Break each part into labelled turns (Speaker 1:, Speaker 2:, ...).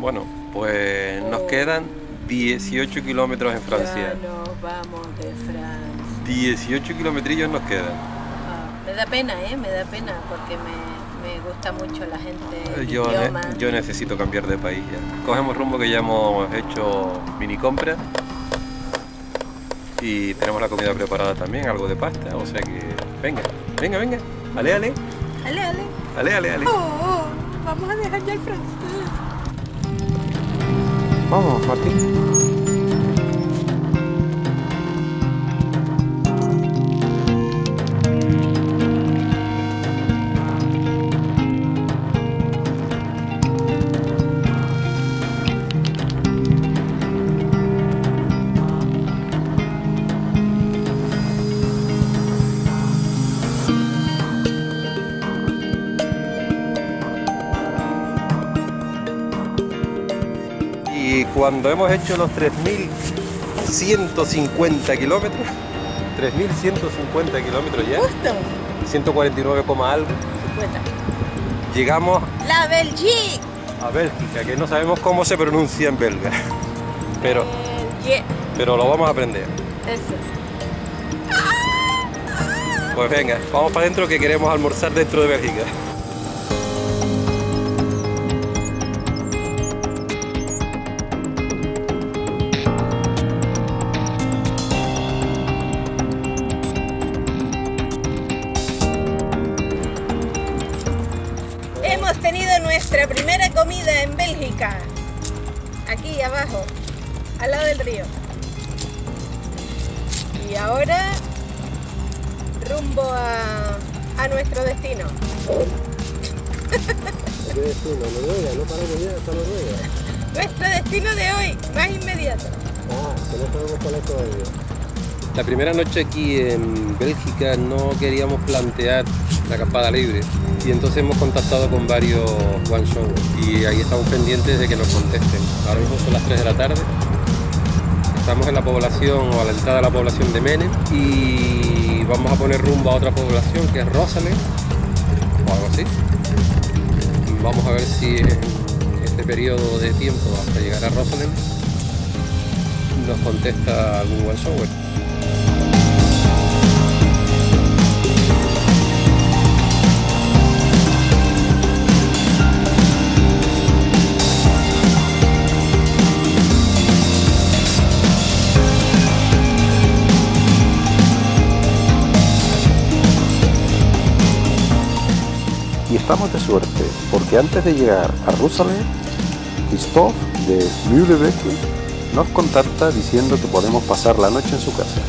Speaker 1: Bueno, pues nos quedan 18 kilómetros en Francia.
Speaker 2: Ya nos vamos de Francia.
Speaker 1: 18 kilometrillos nos quedan.
Speaker 2: Ah, me da pena, ¿eh? Me da pena porque me, me gusta mucho la gente,
Speaker 1: Yo, ne-
Speaker 2: idioma.
Speaker 1: yo necesito cambiar de país ya. Cogemos rumbo que ya hemos hecho mini compra. Y tenemos la comida preparada también, algo de pasta. O sea que, venga, venga, venga. Ale, ale,
Speaker 2: Ale, ale.
Speaker 1: ale, ale, ale.
Speaker 2: Oh, oh, vamos a dejar ya el francés.
Speaker 1: Vamos, Martín. Cuando hemos hecho los 3.150 kilómetros, 3.150 kilómetros ya,
Speaker 2: Justo.
Speaker 1: 149, coma algo,
Speaker 2: 50.
Speaker 1: llegamos
Speaker 2: La Belgique.
Speaker 1: a Bélgica, que no sabemos cómo se pronuncia en belga, pero,
Speaker 2: Belgique.
Speaker 1: pero lo vamos a aprender.
Speaker 2: Eso.
Speaker 1: Pues venga, vamos para adentro que queremos almorzar dentro de Bélgica.
Speaker 2: Nuestra primera comida en Bélgica. Aquí abajo, al lado del río. Y ahora rumbo a, a nuestro destino.
Speaker 1: ¿Qué destino? Noruega, no paramos ya hasta Noruega.
Speaker 2: Nuestro destino de hoy, más inmediato.
Speaker 1: Ah, que no sabemos cuál es todavía. La primera noche aquí en Bélgica no queríamos plantear la acampada libre y entonces hemos contactado con varios one show y ahí estamos pendientes de que nos contesten. Ahora mismo son las 3 de la tarde. Estamos en la población o a la entrada de la población de Menem y vamos a poner rumbo a otra población que es Rosalén o algo así. Vamos a ver si en este periodo de tiempo hasta llegar a Rosalén nos contesta algún one shower.
Speaker 3: De suerte, porque antes de llegar a Rusalén, Christoph de Mühlebecke nos contacta diciendo que podemos pasar la noche en su casa.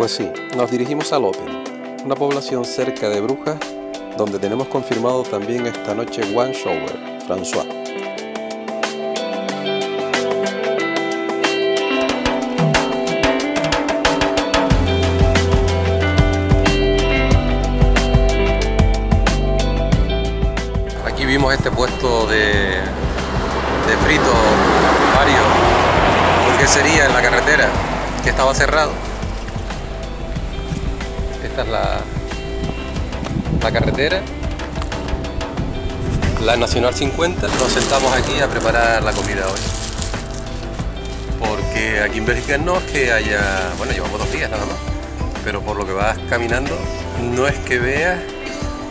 Speaker 3: Pues sí, nos dirigimos a Lopen, una población cerca de Brujas, donde tenemos confirmado también esta noche One Shower, François.
Speaker 1: Aquí vimos este puesto de, de frito varios, porque sería en la carretera que estaba cerrado. Esta es la, la carretera, la Nacional 50. Nos sentamos aquí a preparar la comida hoy. Porque aquí en Bélgica no es que haya, bueno, llevamos dos días nada más, pero por lo que vas caminando, no es que veas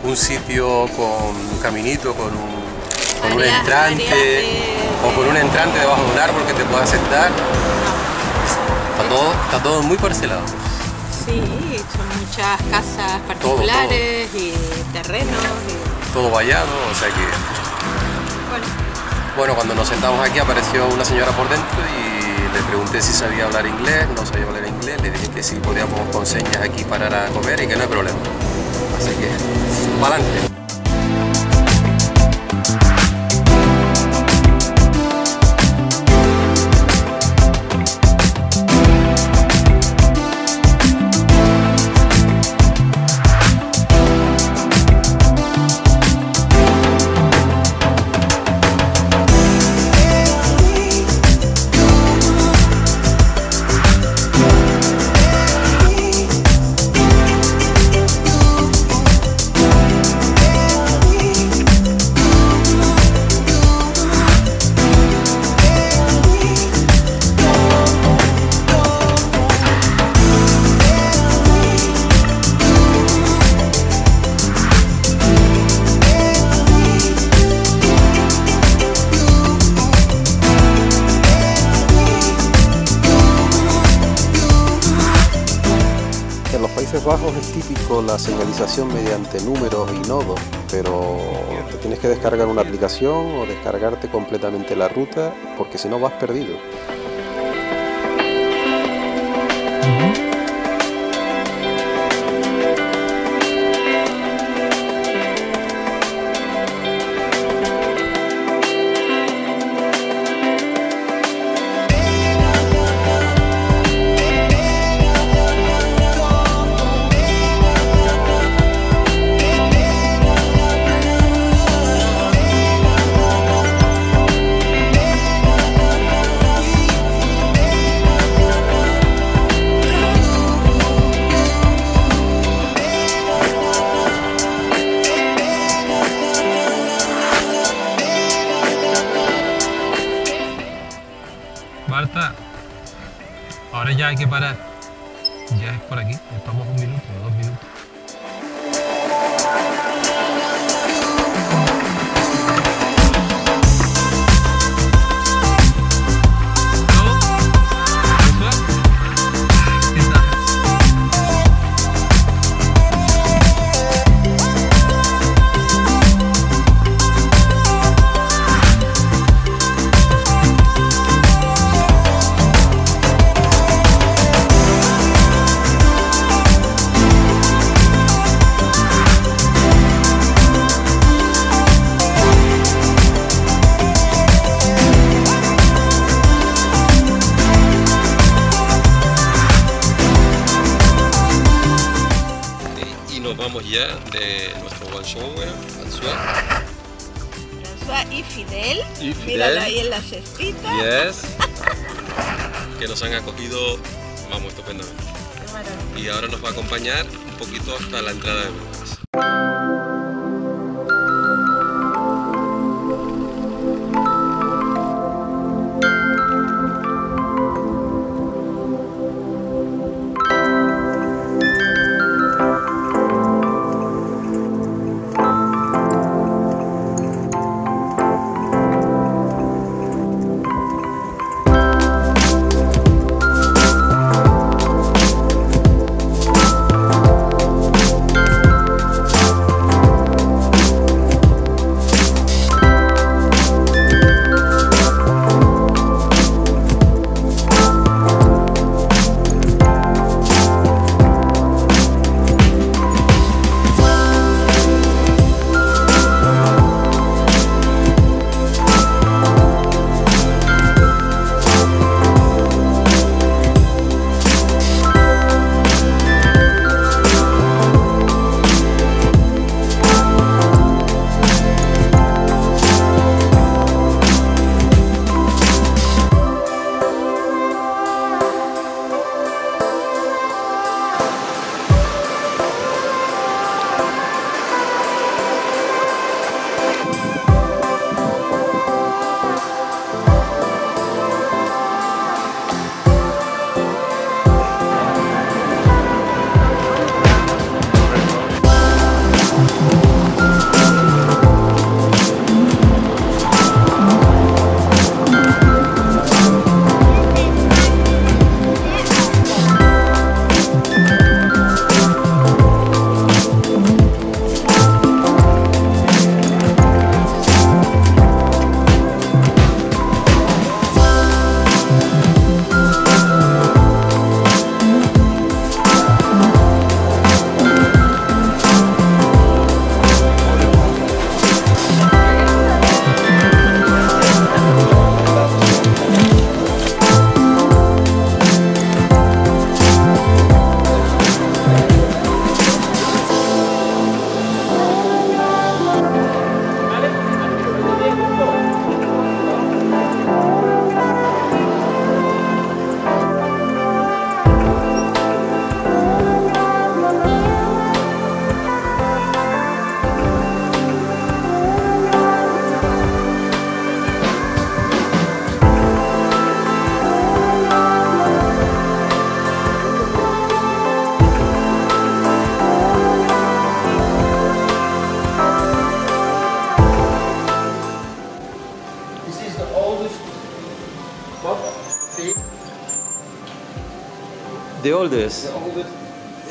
Speaker 1: un sitio con un caminito, con un, con un entrante
Speaker 2: de-
Speaker 1: o con un entrante debajo de un árbol que te puedas sentar. Está todo, está todo muy parcelado.
Speaker 2: Sí, son muchas casas particulares y terrenos. Y,
Speaker 1: todo vallado, o sea que
Speaker 2: bueno,
Speaker 1: bueno, cuando nos sentamos aquí apareció una señora por dentro y le pregunté si sabía hablar inglés, no sabía hablar inglés, le dije que si podíamos con señas aquí parar a comer y que no hay problema. Así que, para adelante.
Speaker 3: Es típico la señalización mediante números y nodos, pero te tienes que descargar una aplicación o descargarte completamente la ruta porque si no vas perdido.
Speaker 1: Hay que parar. Ya es por aquí, estamos un minuto De nuestro One Shower, François.
Speaker 2: François y Fidel.
Speaker 1: Y Fidel.
Speaker 2: Míralo ahí en la cestita.
Speaker 1: Yes. que nos han acogido, vamos, estupendamente. Y ahora nos va a acompañar un poquito hasta la entrada de Brujas. The oldest.
Speaker 4: The oldest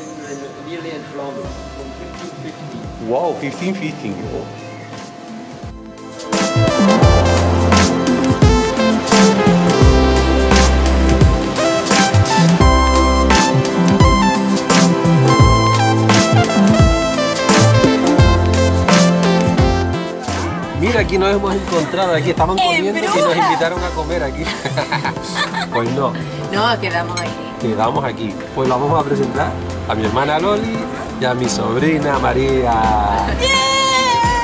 Speaker 4: in, in, nearly in Flanders, from 1550.
Speaker 1: Wow, 1515. Mira, aquí nos hemos encontrado, aquí estaban
Speaker 2: ¡En
Speaker 1: comiendo y nos invitaron a comer aquí. pues no,
Speaker 2: No, quedamos aquí.
Speaker 1: quedamos aquí. Pues lo vamos a presentar a mi hermana Loli y a mi sobrina María,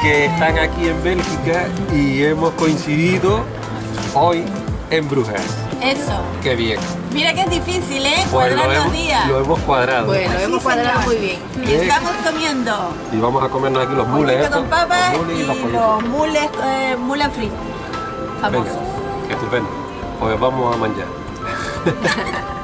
Speaker 1: que están aquí en Bélgica y hemos coincidido hoy en Brujas.
Speaker 2: Eso.
Speaker 1: Qué bien.
Speaker 2: Mira que es difícil, ¿eh?
Speaker 1: Pues lo
Speaker 2: Cuadrar los
Speaker 1: hemos,
Speaker 2: días.
Speaker 1: lo hemos cuadrado.
Speaker 2: Bueno,
Speaker 5: Sí,
Speaker 2: hemos cuadrado
Speaker 5: señor.
Speaker 2: muy bien. Y
Speaker 1: Eh.
Speaker 2: estamos comiendo
Speaker 1: Y vamos a comernos aquí los mules.
Speaker 2: pollito con papas
Speaker 1: los mules
Speaker 2: y
Speaker 1: y los
Speaker 2: mules, eh, mules fritos. Famosos.
Speaker 1: Venga, estupendo. Pues vamos a manjar.